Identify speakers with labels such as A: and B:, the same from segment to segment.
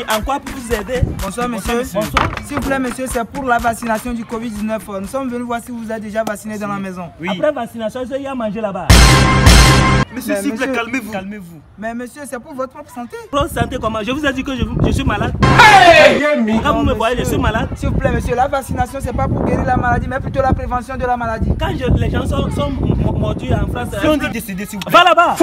A: Oui, en quoi pour vous aider?
B: Bonsoir monsieur.
A: Bonsoir.
B: S'il vous plaît monsieur, c'est pour la vaccination du Covid-19. Nous sommes venus voir si vous êtes déjà vacciné dans la maison.
A: Oui. Après vaccination, y a mangé là-bas.
C: Monsieur, s'il vous plaît, calmez-vous.
A: Calmez-vous.
B: Mais monsieur, c'est pour votre propre santé.
A: Pro santé comment? Je vous ai dit que je, je suis malade. Quand vous me voyez, je suis malade.
B: S'il vous plaît monsieur, la vaccination c'est pas pour guérir la maladie, mais plutôt la prévention de la maladie.
A: Quand je- les gens sont, sont mordus en France,
C: Si on dit décédé, s'il vous plaît.
A: va là-bas.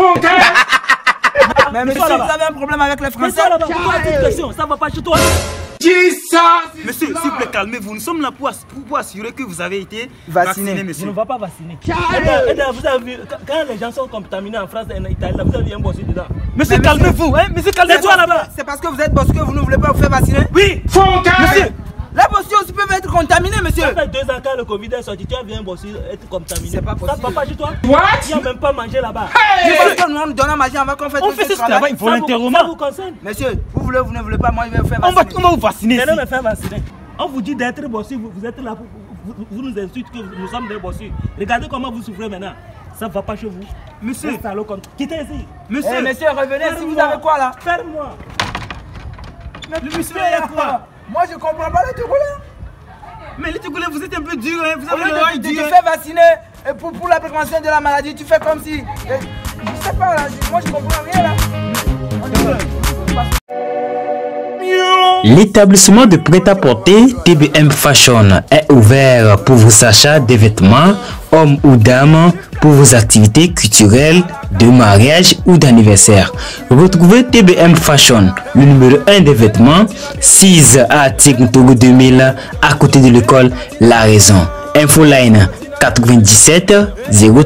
B: Mais monsieur, vous avez un problème avec les
A: Mais
B: Français
A: pourquoi cette question Ça va pas chez toi?
C: Monsieur, s'il vous plaît, calmez-vous. Nous sommes là pour, ass- pour, pour assurer que vous avez été
B: Vacciné.
C: vacciné,
A: Je
C: monsieur.
A: ne vais pas vacciner. Et d'ailleurs- et d'ailleurs, vous avez vu, quand- les gens sont contaminés en France et en Italie, là, vous avez vu un bossu dedans.
C: Monsieur, calmez-vous, hein. Monsieur,
A: C'est toi
C: calmez-vous.
A: là-bas.
B: C'est parce que vous êtes boss que vous ne voulez pas vous faire vacciner
A: Oui
B: Monsieur, la posture aussi peut être contaminée monsieur.
A: Ça fait deux ans quand le Covid est sorti, tu as vu un bossu être contaminé.
B: C'est pas
A: Ça
B: possible.
A: va pas chez toi Tu n'as même pas mangé là-bas.
B: Je pense que nous nous donnons à manger avant qu'on fasse
C: On fait ce travail
A: Ça vous, ça concerne
B: Monsieur, vous voulez, vous ne voulez pas, moi je vais vous faire
C: On va,
B: vacciner.
C: on va vous vacciner.
A: Me faire vacciner. On vous dit d'être bossu, vous, vous êtes là, pour- vous, vous- nous insultez que nous sommes des bossus. Regardez comment vous souffrez maintenant. Ça ne va pas chez vous.
C: Monsieur.
A: Comme- Quittez ici.
C: Monsieur,
B: Eh, monsieur, revenez si vous avez quoi là?
A: Ferme-moi.
B: Mais
C: le monsieur, il y a quoi?
B: Moi je comprends pas le Togolais.
C: mais les Togolais, vous êtes un peu dur, hein. Vous avez
B: lieu
C: l'oreille
B: de,
C: dure.
B: te faire vacciner et pour, pour la prévention de la maladie, tu fais comme si. eh, Je sais pas là, je- moi je comprends rien là.
D: L'établissement de prêt-à-porter TBM Fashion est ouvert pour vos achats de vêtements, hommes ou dames, pour vos activités culturelles, de mariage ou d'anniversaire. Retrouvez TBM Fashion, le numéro 1 des vêtements, 6 à Togo 2000, à côté de l'école La Raison. Infoline 97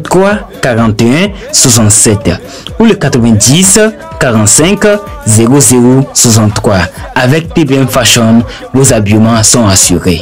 D: 03 41 67 ou le 90 45 00 63. Avec TBM Fashion, vos habillements sont assurés.